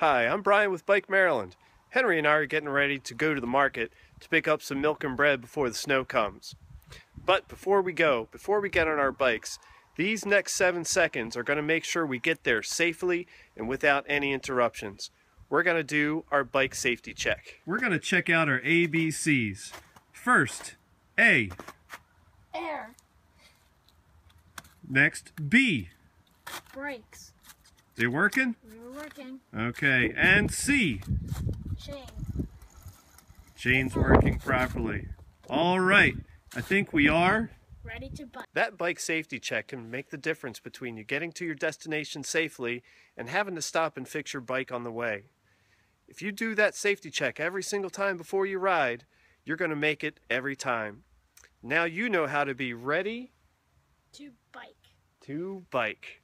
Hi, I'm Brian with Bike Maryland. Henry and I are getting ready to go to the market to pick up some milk and bread before the snow comes. But before we go, before we get on our bikes, these next seven seconds are going to make sure we get there safely and without any interruptions. We're going to do our bike safety check. We're going to check out our ABCs. First, A. Air. Next, B. Brakes. They working? We're working. Okay, and C. Chain. Chain's working properly. All right, I think we are. Ready to bike. That bike safety check can make the difference between you getting to your destination safely and having to stop and fix your bike on the way. If you do that safety check every single time before you ride, you're going to make it every time. Now you know how to be ready To bike. to bike.